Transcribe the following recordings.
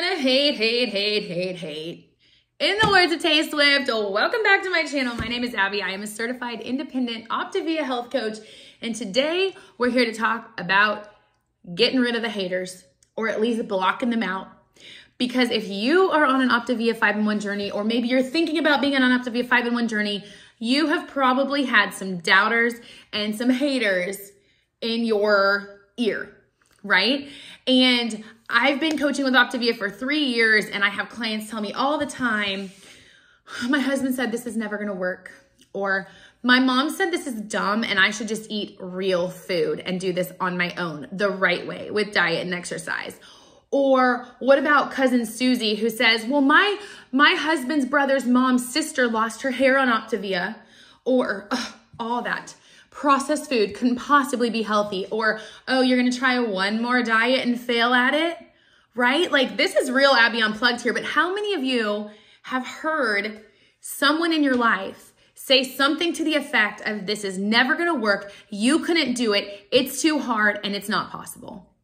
gonna hate, hate, hate, hate, hate. In the words of Tay Swift, oh, welcome back to my channel. My name is Abby. I am a certified independent Optavia health coach. And today we're here to talk about getting rid of the haters or at least blocking them out. Because if you are on an Optavia 5 in 1 journey, or maybe you're thinking about being on an Optavia 5 in 1 journey, you have probably had some doubters and some haters in your ear, right? And I've been coaching with Optavia for three years, and I have clients tell me all the time, my husband said this is never gonna work, or my mom said this is dumb and I should just eat real food and do this on my own, the right way with diet and exercise. Or what about cousin Susie who says, well, my, my husband's brother's mom's sister lost her hair on Optavia. Or ugh, all that processed food couldn't possibly be healthy. Or, oh, you're going to try one more diet and fail at it, right? Like this is real Abby Unplugged here, but how many of you have heard someone in your life say something to the effect of this is never going to work. You couldn't do it. It's too hard and it's not possible.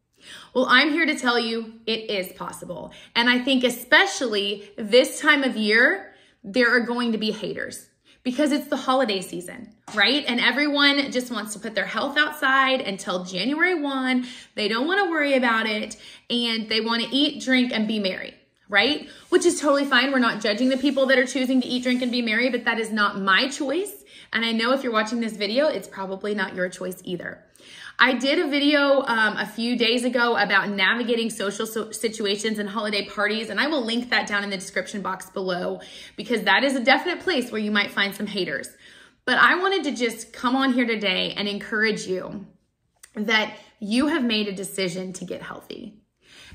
Well, I'm here to tell you it is possible. And I think especially this time of year, there are going to be haters because it's the holiday season, right? And everyone just wants to put their health outside until January 1. They don't want to worry about it and they want to eat, drink, and be merry right? Which is totally fine. We're not judging the people that are choosing to eat, drink, and be merry, but that is not my choice. And I know if you're watching this video, it's probably not your choice either. I did a video um, a few days ago about navigating social so situations and holiday parties, and I will link that down in the description box below because that is a definite place where you might find some haters. But I wanted to just come on here today and encourage you that you have made a decision to get healthy.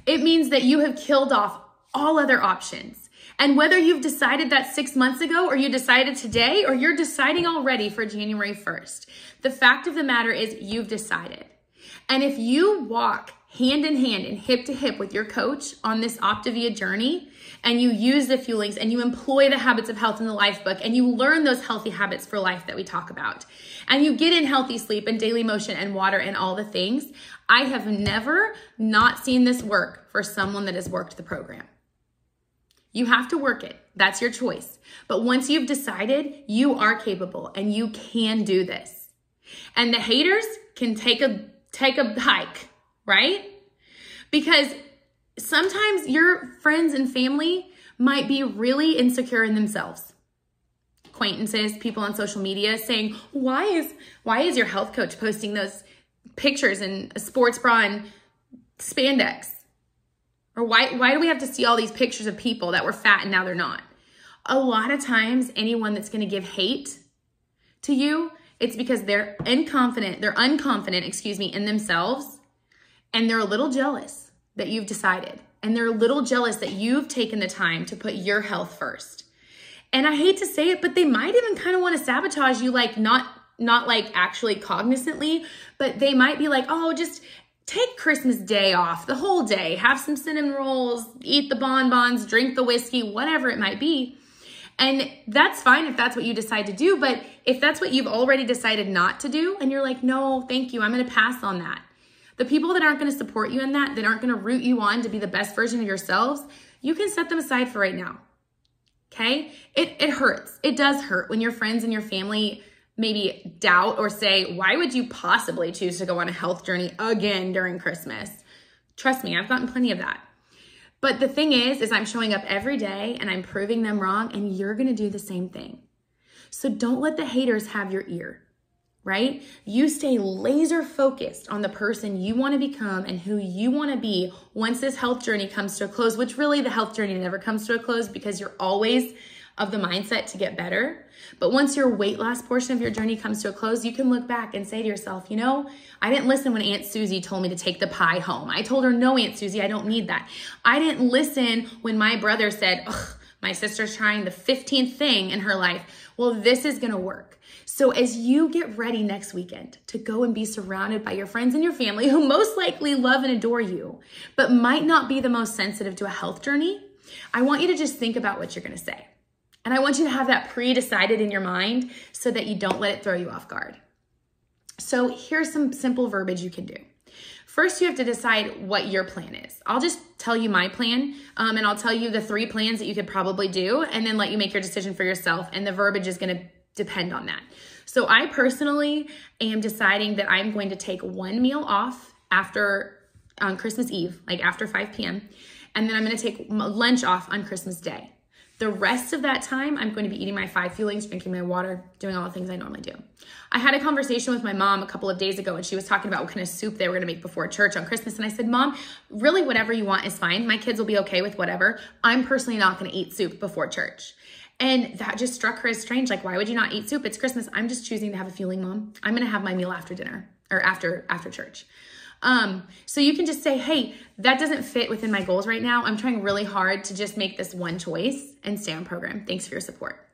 It means that you have killed off all other options. And whether you've decided that six months ago or you decided today or you're deciding already for January 1st, the fact of the matter is you've decided. And if you walk hand in hand and hip to hip with your coach on this Optavia journey, and you use the fuelings and you employ the habits of health in the life book and you learn those healthy habits for life that we talk about, and you get in healthy sleep and daily motion and water and all the things, I have never not seen this work for someone that has worked the program. You have to work it. That's your choice. But once you've decided, you are capable and you can do this. And the haters can take a take a hike, right? Because sometimes your friends and family might be really insecure in themselves. Acquaintances, people on social media saying, "Why is why is your health coach posting those pictures in a sports bra and spandex?" Or why, why do we have to see all these pictures of people that were fat and now they're not? A lot of times, anyone that's going to give hate to you, it's because they're unconfident, they're unconfident, excuse me, in themselves, and they're a little jealous that you've decided. And they're a little jealous that you've taken the time to put your health first. And I hate to say it, but they might even kind of want to sabotage you, like not not like actually cognizantly, but they might be like, oh, just take Christmas Day off, the whole day, have some cinnamon rolls, eat the bonbons, drink the whiskey, whatever it might be. And that's fine if that's what you decide to do. But if that's what you've already decided not to do, and you're like, no, thank you, I'm going to pass on that. The people that aren't going to support you in that, that aren't going to root you on to be the best version of yourselves, you can set them aside for right now. Okay? It, it hurts. It does hurt when your friends and your family maybe doubt or say, why would you possibly choose to go on a health journey again during Christmas? Trust me, I've gotten plenty of that. But the thing is, is I'm showing up every day and I'm proving them wrong and you're going to do the same thing. So don't let the haters have your ear, right? You stay laser focused on the person you want to become and who you want to be once this health journey comes to a close, which really the health journey never comes to a close because you're always of the mindset to get better. But once your weight loss portion of your journey comes to a close, you can look back and say to yourself, you know, I didn't listen when Aunt Susie told me to take the pie home. I told her, no, Aunt Susie, I don't need that. I didn't listen when my brother said, my sister's trying the 15th thing in her life. Well, this is to work. So as you get ready next weekend to go and be surrounded by your friends and your family who most likely love and adore you, but might not be the most sensitive to a health journey, I want you to just think about what you're to say. And I want you to have that pre decided in your mind so that you don't let it throw you off guard. So here's some simple verbiage you can do. First, you have to decide what your plan is. I'll just tell you my plan, um, and I'll tell you the three plans that you could probably do, and then let you make your decision for yourself. And the verbiage is going to depend on that. So, I personally am deciding that I'm going to take one meal off after on Christmas Eve, like after 5 p.m., and then I'm going to take lunch off on Christmas Day. The rest of that time, I'm going to be eating my five fuelings, drinking my water, doing all the things I normally do. I had a conversation with my mom a couple of days ago, and she was talking about what kind of soup they were going to make before church on Christmas. And I said, Mom, really, whatever you want is fine. My kids will be okay with whatever. I'm personally not going to eat soup before church. And that just struck her as strange. Like, why would you not eat soup? It's Christmas. I'm just choosing to have a fueling, Mom. I'm going to have my meal after dinner or after after church. Um, so you can just say, hey, that doesn't fit within my goals right now. I'm trying really hard to just make this one choice and stay on program. Thanks for your support.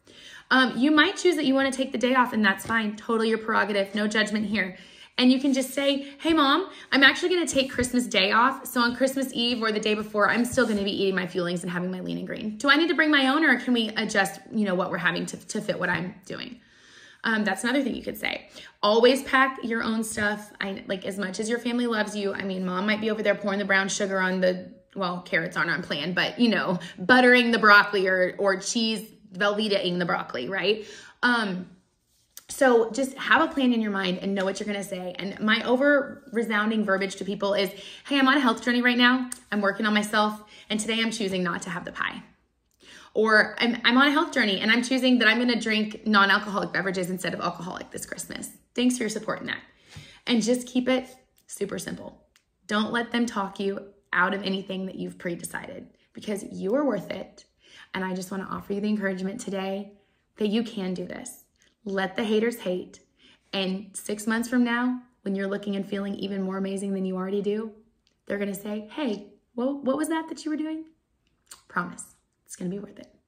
Um, you might choose that you want to take the day off, and that's fine. Totally your prerogative. No judgment here. And you can just say, hey, mom, I'm actually going to take Christmas Day off. So on Christmas Eve or the day before, I'm still going to be eating my fuelings and having my lean and green. Do I need to bring my own, or can we adjust, you know, what we're having to, to fit what I'm doing? Um, that's another thing you could say. Always pack your own stuff. I like as much as your family loves you. I mean, mom might be over there pouring the brown sugar on the well, carrots aren't on plan, but you know, buttering the broccoli or or cheese Velveeta-ing the broccoli, right? Um, so just have a plan in your mind and know what you're to say. And my over resounding verbiage to people is, "Hey, I'm on a health journey right now. I'm working on myself, and today I'm choosing not to have the pie." Or I'm, I'm on a health journey and I'm choosing that I'm going to drink non alcoholic beverages instead of alcoholic this Christmas. Thanks for your support in that. And just keep it super simple. Don't let them talk you out of anything that you've pre decided because you are worth it. And I just want to offer you the encouragement today that you can do this. Let the haters hate. And six months from now, when you're looking and feeling even more amazing than you already do, they're going to say, Hey, well, what was that that you were doing? Promise. It's going to be worth it.